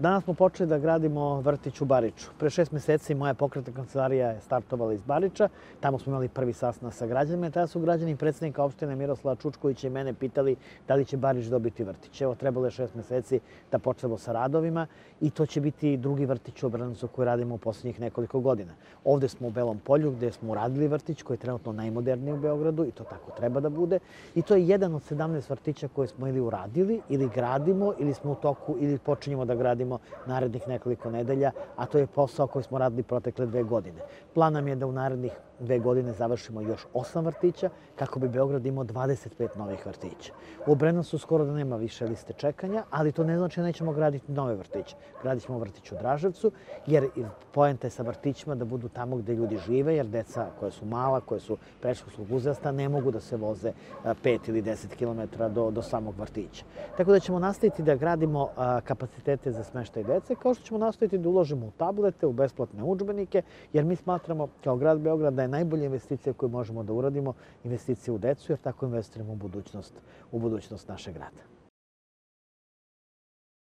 Danas smo počeli da gradimo vrtić u Bariču. Pre šest meseci moja pokretna kancelarija je startovala iz Bariča. Tamo smo imali prvi sastanak sa građanima. Tada su građani predsednika opštine Miroslava Čučkovića i mene pitali da li će Barič dobiti vrtić. Evo, trebalo je šest meseci da počnemo sa radovima i to će biti drugi vrtić u Obranicu koji radimo u poslednjih nekoliko godina. Ovde smo u Belom polju gde smo uradili vrtić koji je trenutno najmoderniji u Beogradu i to tako treba da bude. I to je jedan od 17 vrtića koje smo ili uradili ili gradimo ili smo u toku ili počinjemo da gradimo radimo narednih nekoliko nedelja, a to je posao koji smo radili protekle dve godine. Plan nam je da u narednih dve godine završimo još osam vrtića, kako bi Beograd imao 25 novih vrtića. U Obrenovcu skoro da nema više liste čekanja, ali to ne znači da nećemo graditi nove vrtiće. Gradit ćemo vrtić u Draževcu, jer poenta je sa vrtićima da budu tamo gde ljudi žive, jer deca koja su mala, koje su predškolskog uzrasta, ne mogu da se voze 5 ili 10 km do, do samog vrtića. Tako da ćemo nastaviti da gradimo kapacitete za smeštaj dece, kao što ćemo nastaviti da uložimo u tablete, u besplatne učbenike, jer mi smatramo kao grad Beograd da je najbolja investicija koju možemo da uradimo investicija u decu, jer tako investiramo u budućnost, u budućnost našeg grada.